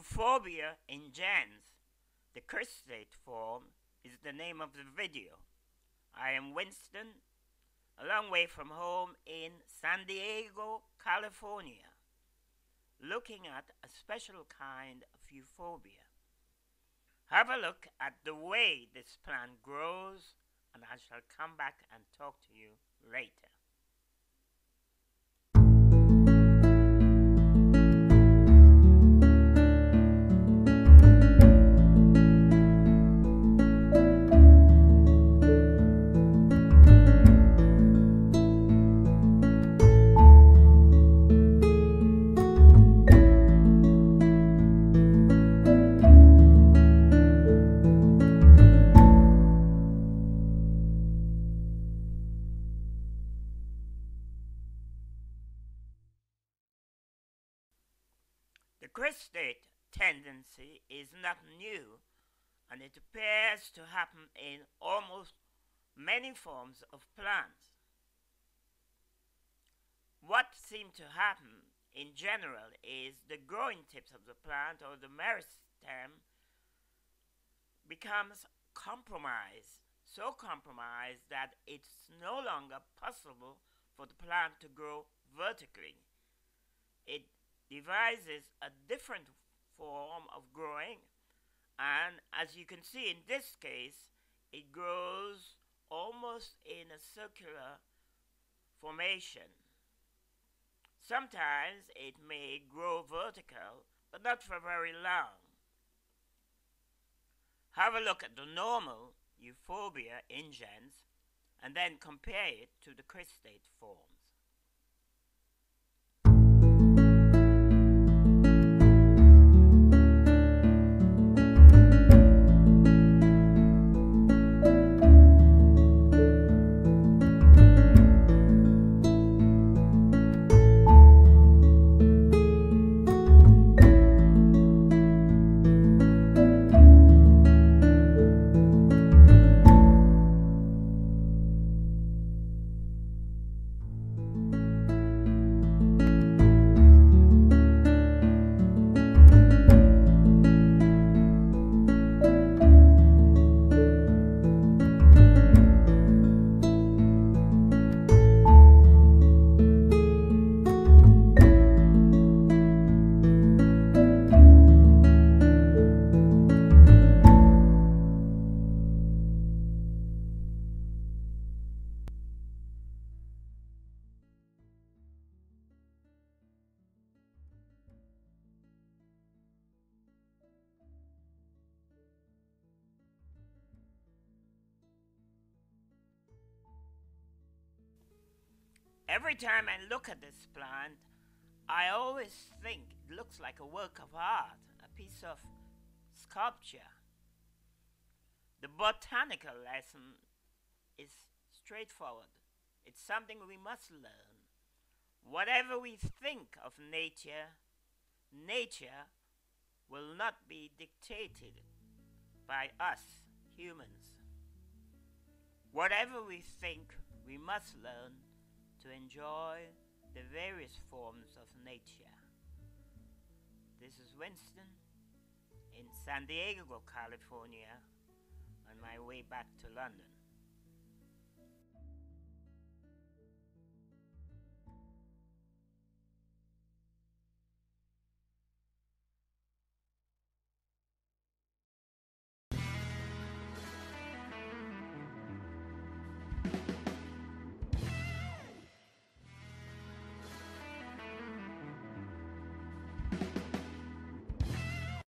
Euphorbia ingens, the cristate form, is the name of the video. I am Winston, a long way from home in San Diego, California, looking at a special kind of euphorbia. Have a look at the way this plant grows, and I shall come back and talk to you later. The cristate tendency is not new and it appears to happen in almost many forms of plants. What seems to happen in general is the growing tips of the plant or the meristem becomes compromised, so compromised that it's no longer possible for the plant to grow vertically. It devises a different form of growing and as you can see in this case it grows almost in a circular formation. Sometimes it may grow vertical but not for very long. Have a look at the normal Euphorbia ingens and then compare it to the cristate form. Every time I look at this plant, I always think it looks like a work of art, a piece of sculpture. The botanical lesson is straightforward. It's something we must learn. Whatever we think of nature, nature will not be dictated by us humans. Whatever we think, we must learn to enjoy the various forms of nature. This is Winston in San Diego, California, on my way back to London.